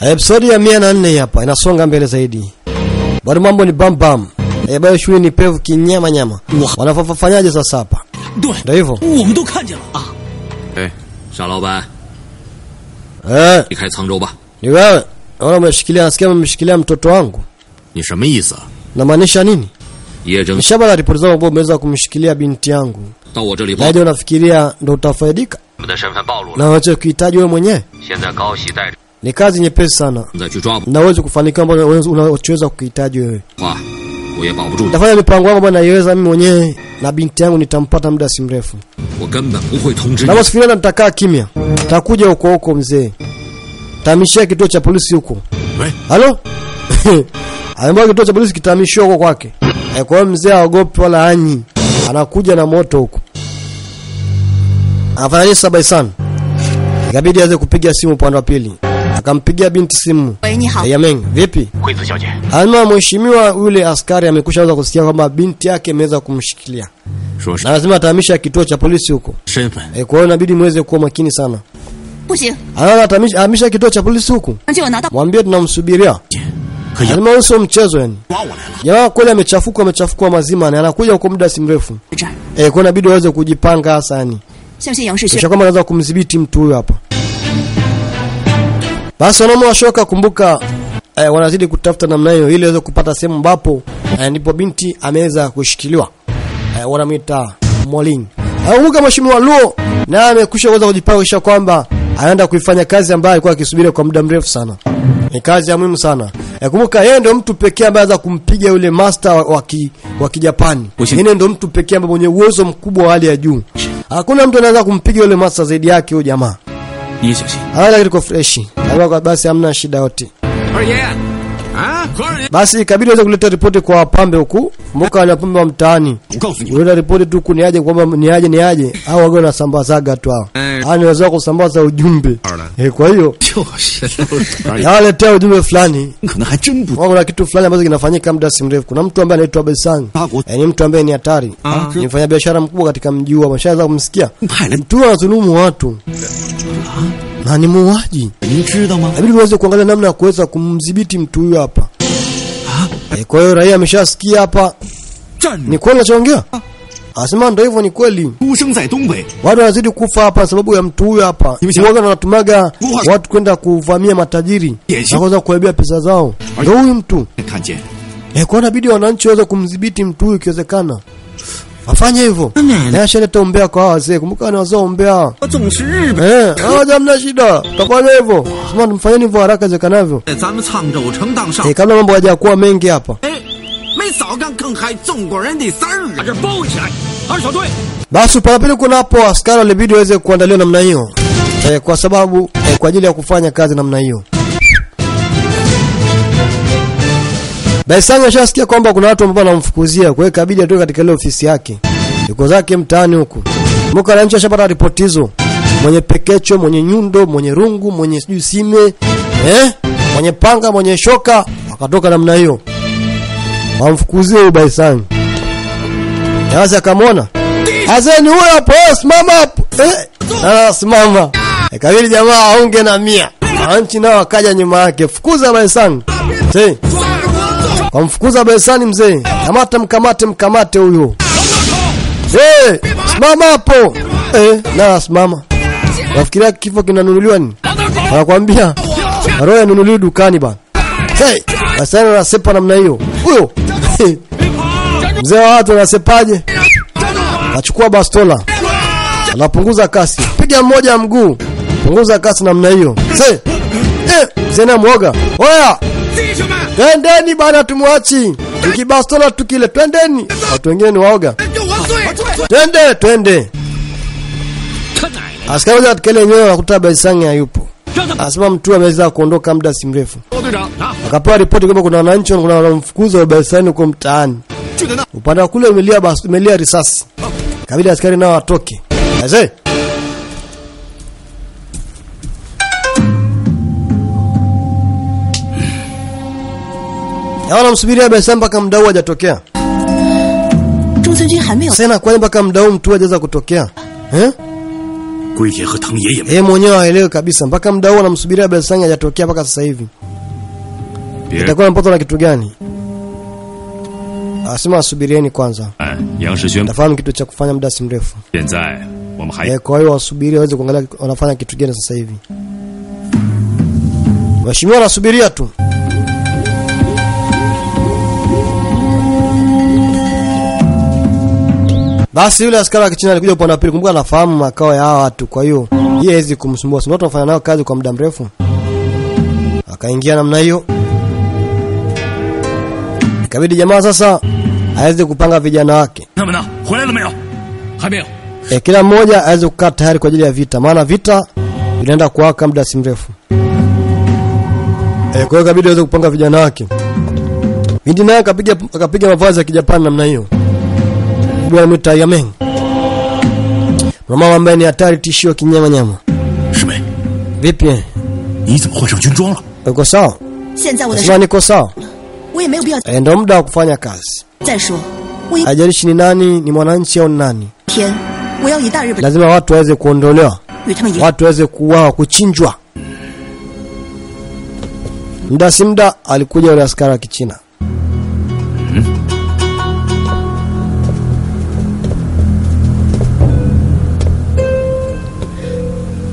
E, episodi ya mia na nne hapa inasonga mbele zaidi. Bado mambo ni bam bam. E, bado shui ni pevu kinyama nyama. Wanafafanyaje sasa hapa? Ndio hivyo. Ah. Eh, shaloba. Eh. Ikai Cangzhou ba. Ni wewe. Naona umeshikilia nasikia umeshikilia mtoto wangu. Ni shame. Na maanisha nini? Ye Zheng. Shaba ripoti zao ambao umeweza kumshikilia binti yangu. Yaani na unafikiria ndo utafaidika? Na wacha kuhitaji wewe mwenyewe. Ni kazi nyepesi sana. na uweze kufanikiwa mpaka unachoweza kuhitaji wewe. Nitafanya mipango yangu bwana, naiweza mimi mwenyewe na binti yangu nitampata muda si mrefu. Naosifiana, nitakaa kimya, nitakuja huko huko mzee, tamishia kituo cha polisi huko. Halo, ambayo kituo cha polisi kitahamishiwa huko kwake. Eh, kwa hiyo mzee aogopi wala anyi, anakuja na moto huko, anafanya nini sabai sana ikabidi aweze kupiga simu upande wa pili akampigia binti simu. Yameng, vipi? Anasema mheshimiwa, yule askari amekusha anza kusikia kwamba binti yake imeweza kumshikilia na lazima atahamisha kituo cha polisi huko. E, kwa hiyo inabidi muweze kuwa makini sana. Ahamisha kituo cha polisi huko, mwambie tunamsubiria. Lazima uso mchezo yani. Jamaa kweli amechafuka, amechafuka mazima na anakuja huko muda si mrefu. Eh, kwa inabidi waweze kujipanga hasa yani. Kisha kama anaweza kumdhibiti mtu huyo hapa. Basi wanaume washoka kumbuka eh, wanazidi kutafuta namna hiyo ili waweze kupata sehemu ambapo eh, ndipo binti ameweza kushikiliwa. Eh, wanamwita Molin. Eh, Kumbuka mheshimiwa Luo naye amekwisha kuweza kujipangisha kwamba anaenda kuifanya kazi ambayo alikuwa akisubiri kwa muda mrefu sana. Ni kazi ya muhimu sana. E, kumbuka yeye ndio mtu pekee ambaye anaweza kumpiga yule master wa, wa, ki, wa Kijapani. Yeye ndio mtu pekee ambaye mwenye uwezo mkubwa wa hali ya juu. Hakuna mtu anaweza kumpiga yule master zaidi yake huyo jamaa. Yes, basi hamna shida yote. Basi ikabidi waweze kuleta ripoti kwa wapambe huku. Kumbuka wapambe wa mtaani. Wewe ripoti tu huku ni aje kwamba ni aje ni aje au wao wanasambazaga tu hao. Hao ni wazao kusambaza ujumbe. Eh, kwa hiyo waletea ujumbe fulani. Kuna kitu fulani ambacho kinafanyika muda si mrefu. Kuna mtu ambaye anaitwa Besang. Eh, ni mtu ambaye ni hatari. Ni mfanyabiashara mkubwa katika mji huu. Ameshaanza kumsikia. Mtu anadhulumu watu na ni muuaji. Inabidi uweze kuangalia namna ya kuweza kumdhibiti mtu huyu hapa. Eh, kwa hiyo raia ameshasikia hapa, ni kweli nachoongea, asema ndio hivyo, ni kweli. Watu wanazidi kufa hapa sababu ya mtu huyu hapa. Wanatumaga watu kwenda kuvamia matajiri na kuweza kuibia pesa zao, ndio huyu mtu. Eh, kwa inabidi wananchi waweze kumdhibiti mtu huyu ikiwezekana afanye hivyo. Na shaleta umbea kwa wazee. Kumbuka na wazee umbea. Eh, hawa mna shida, tutakuwa hivyo. Sema, mfanyeni hivyo haraka zekanavyo. Eh, kabla mambo haja kuwa mengi hapa. Basi upalapili kunapo askari walibidi waweze kuandaliwa namna hiyo, eh, kwa sababu eh, kwa ajili ya kufanya kazi namna hiyo. Baisanga ashasikia kwamba kuna watu ambao wanamfukuzia, kwa hiyo ikabidi atoke katika ile ofisi yake, yuko zake mtaani huko. Muka wananchi ashapata ripoti hizo, mwenye pekecho, mwenye nyundo, mwenye rungu, mwenye sijui sime eh, mwenye panga, mwenye shoka, wakatoka namna hiyo, wamfukuzie huyu Baisanga. Sasa akamwona Azeni huyo hapo, eh, simama hapo. Eh, ah, simama. Ikabidi jamaa aunge na mia. Wananchi nao wakaja nyuma yake. Fukuza Baisanga. Mzee. Wamfukuza Baisani mzee. Kamata mkamate mkamate huyo. Eh, simama hapo. Eh, na simama. Nafikiria kifo kinanunuliwa nini? Anakuambia roho yanunuliwa dukani bana. Hey, Baisani anasepa namna hiyo. Huyo. Mzee wa watu anasepaje? Anachukua bastola, anapunguza kasi, piga mmoja mguu, punguza kasi namna hiyo. Hey, mzee zena mwoga, oya, twendeni bana, tumwachi tukibastola tukile, twendeni Watu wengine ni waoga. Twende, twende. Askari wa kile wenyewe wakuta Baisanga hayupo. Anasema mtu ameweza kuondoka muda si mrefu. Akapewa ripoti kwamba kuna wananchi kuna wanamfukuza wa huko mtaani. Upande wa kule umelia basi umelia risasi. Kabidi askari nao watoke. Aisee. na wala msubiria biashara mpaka mdau hajatokea. Sena kwani mpaka mdau mtu hajaweza kutokea. Eh? Yeye. Mwenyewe aelewe kabisa. Mpaka mdau anamsubiria biashara hajatokea mpaka sasa hivi. Itakuwa mpoto na kitu gani? Asema asubirieni kwanza. Tafahamu kitu cha kufanya muda si mrefu. Eh, kwa hiyo wasubiri waweze kuangalia wanafanya kitu gani sasa hivi. Mheshimiwa, wanasubiria tu. Basi yule askari wa Kichina alikuja upande wa pili, kumbuka anafahamu makao ya hawa watu, kwa hiyo yeye hawezi kumsumbua, si watu wafanya nao kazi kwa muda mrefu. Akaingia namna hiyo, ikabidi jamaa sasa aweze kupanga vijana wake. E, kila mmoja aweze kukaa tayari kwa ajili ya vita, maana vita vinaenda kuwaka muda si mrefu. E, kwa hiyo ikabidi aweze kupanga vijana wake. Bindi naye akapiga akapiga mavazi ya Kijapani namna hiyo kubwa ya mita ya mengi mama ambaye ni hatari tishio kinyama nyama. Vipi? Uko sawa? Sasa niko sawa? Wewe mimi bila. E, ndio muda wa kufanya kazi. Zaisho. ajalishi ni nani ni mwananchi au nani? Lazima watu waweze kuondolewa. Watu waweze kuuawa kuchinjwa. Muda si muda alikuja yule askari wa kichina.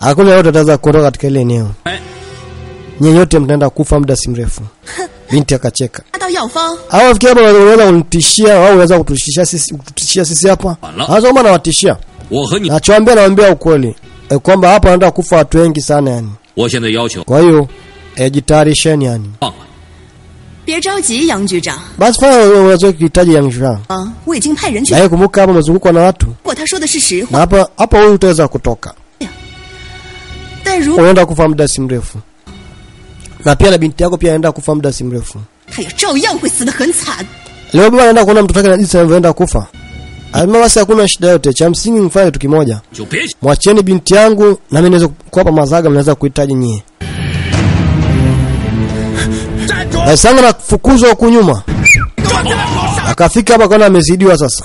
Hakuna yote ataweza kuondoka katika ile eneo, eh. nyinyi yote mtaenda kufa muda si mrefu. Binti akacheka. Hao wafikia hapo wanaweza kunitishia au wanaweza kututishia sisi kututishia sisi hapa. Hasa maana nawatishia. Nachoambia naambia ukweli. E, kwamba hapa wanaenda kufa watu wengi sana yani. Kwa hiyo e, jitayarisheni yani. Basi fanya unachokihitaji Yang Zhuang. Ah, kumbuka hapa umezungukwa na watu. Na hapa hapa wewe utaweza kutoka unaenda kufa muda si mrefu, na pia na binti yako pia anaenda kufa muda si mrefu. Leo baba anaenda kuona mtoto wake na jinsi anavyoenda kufa. Alima basi hakuna shida yote. Cha msingi mfanye kitu kimoja. Mwacheni binti yangu na mimi naweza kuwapa mazaga mnaweza kuhitaji nyie. Na sanga na huko nyuma. Akafika hapa kaona amezidiwa sasa.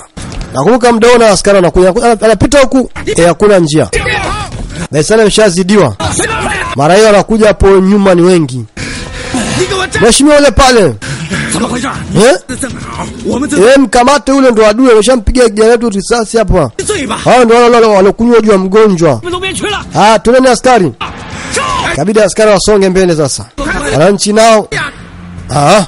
Nakumbuka mdaona askari anakuja anapita huku eh, hakuna njia. Dar es Salaam ishazidiwa, mara hiyo anakuja hapo nyuma ni wengi. Mheshimiwa yule pale eh? Eh, mkamate ule ndo adui ameshampiga kijana wetu risasi hapa. Hao ndo walokunywa juu ya mgonjwa. Ah, tuneni askari. Kabidi askari wasonge mbele sasa. Wananchi nao. Ah.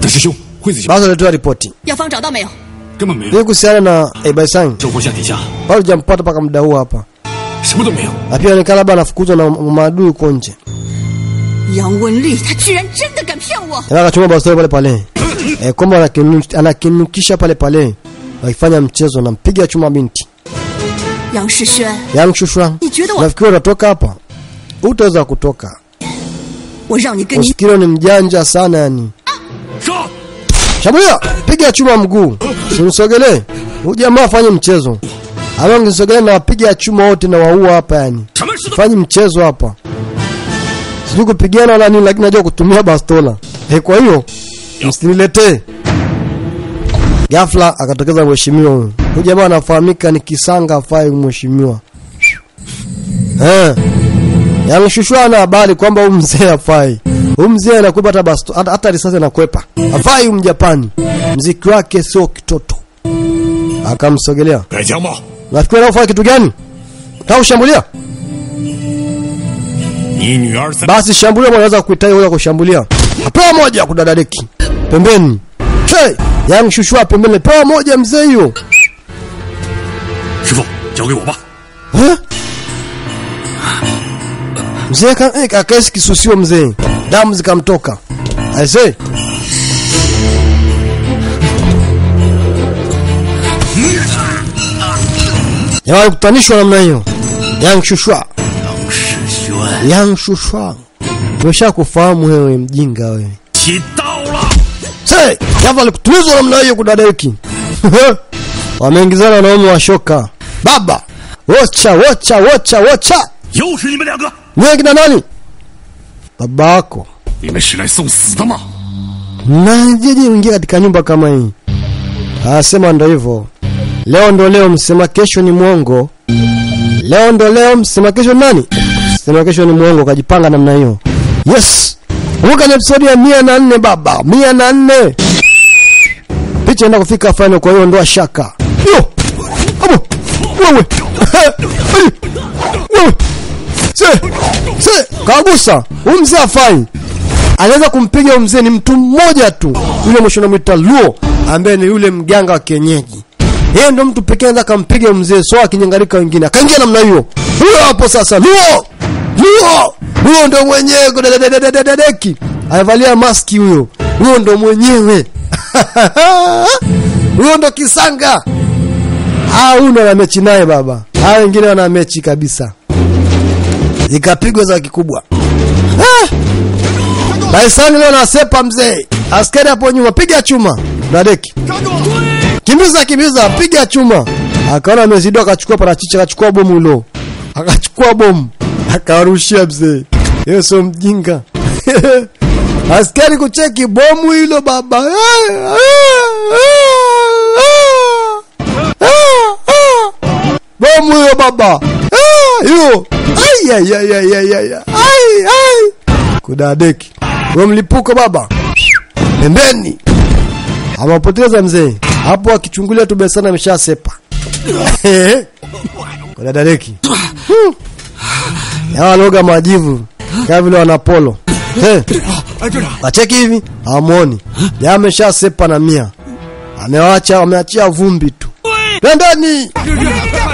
Tashushu. Basi alitoa ripoti. Kuhusiana na Ebaisang, bado jampata mpaka muda huu hapa, na pia anaonekana labda anafukuzwa na maadui huko nje. Akachoma bastola pale pale, eh, kwamba anakinukisha pale pale, wakifanya mchezo, nampiga chuma binti. Yang Shushuang. Nafikiri utatoka hapa, utaweza kutoka. Usikiri ni mjanja sana yani. Shambulia, piga chuma mguu, usinisogelee. Huyu jamaa afanye mchezo ama nginisogelee na wapiga chuma wote na waua hapa, yani fanye mchezo hapa. Sijui kupigana wala nini, lakini najua kutumia bastola Eh, kwa hiyo msiniletee. Ghafla akatokeza mheshimiwa huyo. Huyu jamaa anafahamika ni kisanga, afai mheshimiwa eh, yaani yameshushwa na habari kwamba huyu mzee afai Umzee mzee anakupa hata basto hata risasi anakwepa. Hafai Mjapani. Mziki wake sio kitoto. Akamsogelea. Jamaa. Nafikiri anafanya kitu gani? Kau shambulia? Basi shambulia mwanaweza kuitai wewe kushambulia. Pewa moja kudadadeki. Pembeni. Hey, yang shushua pembeni. Pewa moja mzee hiyo. Shifu, chao ge wo Mzee kan Mzee eh, akaesi kisusio mzee damu zikamtoka. Aisee, yaani walikutanishwa namna hiyo. Yang Shushwa, Yang Shushwa, tumesha kufahamu wewe, mjinga wewe. se Yava alikutumizwa namna hiyo kudadeki wameingizana wanaume wa shoka baba wocha wocha wocha wocha, kina nani? babako najeje ungea katika nyumba kama hii? Asema ndo hivyo, leo ndo leo, msema kesho ni mwongo. Leo ndo leo, msema kesho nani? Msema kesho ni mwongo. Kajipanga namna hiyo. Yes, kumbuka ni episode ya mia na nne baba, mia na nne picha enda kufika final. Kwa hiyo ndoa shaka yo abo wewe Kagusa. Huyu mzee afai anaweza kumpiga mzee ni mtu mmoja tu, yule mwisho namwita Luo, ambaye ni yule mganga wa kienyeji. Yeye ndo mtu pekee anaweza huyo mzee, so akinyangalika wengine. Akaingia namna hiyo, huyo hapo sasa, Luo, Luo, huyo ndo mwenyewe kudadadadadadeki, amevalia maski huyo, huyo ndo mwenyewe. Huyo ndo kisanga. Ah, huyo ndo ana mechi naye baba, hao wengine wana mechi kabisa, ikapigwa za kikubwa ah! Baisani leo nasepa mzee. Askari hapo nyuma piga chuma. Dadeki. Kimbiza kimbiza piga chuma. Akaona amezidiwa akachukua parachichi akachukua bomu lo, Akachukua bomu akarushia mzee. Yeye sio mjinga. Askari kucheki bomu hilo baba. Bomu baba. Hiyo. Ai. Ai ai. Kudadeki. Wewe mlipuko baba. Pembeni. Amepoteza mzee. Hapo akichungulia tu besana ameshasepa. Kudadeki. Ya loga majivu. Kama vile wana polo. Eh. Acheki hivi, hamuoni. Ya ameshasepa na mia. Amewacha, ameachia vumbi tu. Twendeni.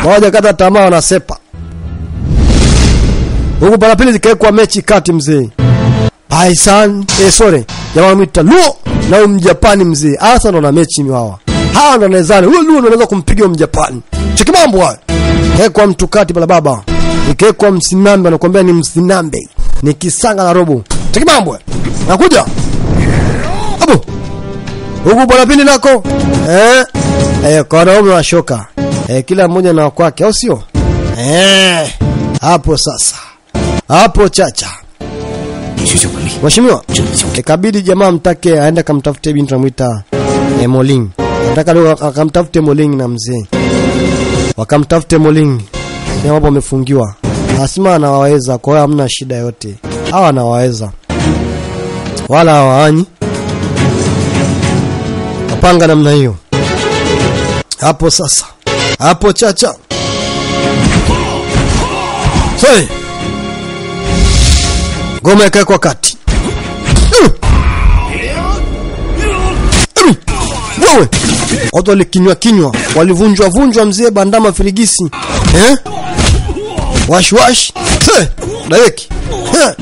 Moja kata tamaa wanasepa. Huku pala pili zikawekwa mechi kati mzee. Paisan, eh sorry. Jamaa mwita Luo na Mjapani mzee. Ndo na mechi miwawa. Hawa ndo nawezana. Huyo Luo anaweza kumpiga Mjapani. Cheki mambo hayo. Kekwa mtu kati pala baba. Ikekwa msinambe anakuambia ni msinambe. Ni kisanga na robo. Cheki mambo. Nakuja. Abo. Huku bwana pili nako. Eh eh, kwa wanaume wa shoka eh, kila mmoja na wakwake, au sio? Eh, hapo sasa, hapo chacha Mheshimiwa, ikabidi jamaa mtake aende akamtafute binti namwita eh, Moling. Nataka leo akamtafute Moling na mzee. Wakamtafute Moling. Ni hapo amefungiwa. Anasema anawaweza, kwa hiyo hamna shida yote. Hawa anawaweza. Wala hawaanyi. Kapanga namna hiyo. Hapo sasa. Hapo chacha. Soi. Ngoma ikawekwa kati. Wewe watu walikinywa kinywa, walivunjwa vunjwa, mzee bandama firigisi eh? wash wash daeki eh?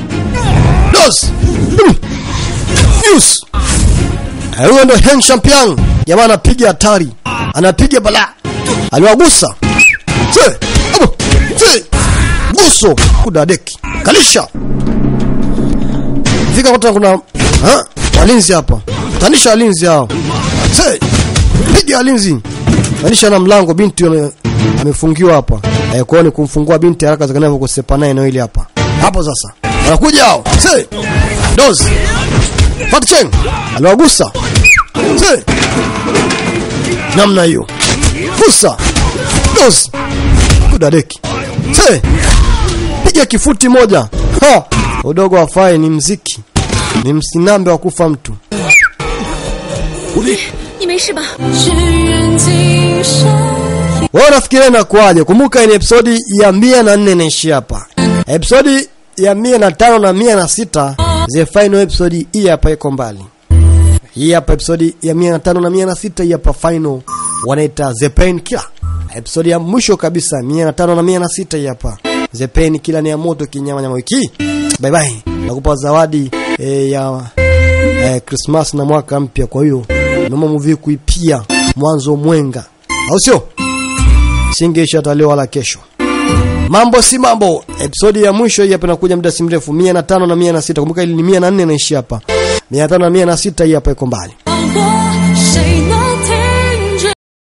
dos. Yus. Eh, huyo ndo Heng Champion, jamaa anapiga hatari, anapiga bala, aliwagusa. Guso kudadeki kalisha. Fika kuta kuna ha? walinzi hapa. Tanisha walinzi hao. Piga walinzi. Tanisha na mlango binti amefungiwa hapa. Eh, kwao ni kumfungua binti haraka zikanavyo kusepa naye eneo hili hapa. Hapo sasa. Wanakuja hao. Se dos Fatchen aliwagusa namna hiyo. Fusa dos kudadeki se piga kifuti moja ha. Udogo wa fai ni mziki, ni msinambe wa kufa mtu Uli. Unafikiria inakuaje? Kumbuka ni episodi ya mia na nne naishi hapa, episodi ya mia na tano na mia na sita zefai no episodi hii hapa iko mbali. Hii hapa episode ya 105 na 106, hii hapa final wanaita The Pain Killer, Episode ya mwisho kabisa 105 na 106, hii hapa The Pain Killer ni ya moto kinyama nyama. Wiki bye bye, nakupa zawadi e, ya e, Christmas na mwaka mpya. Kwa hiyo mama movie kuipia mwanzo mwenga, au sio? Singeisha leo wala kesho. Mambo si mambo, Episode ya mwisho hii hapa inakuja muda si mrefu, 105 na 106. Kumbuka ile ni 104 inaishi hapa mia tano na mia na sita hii hapa iko mbali.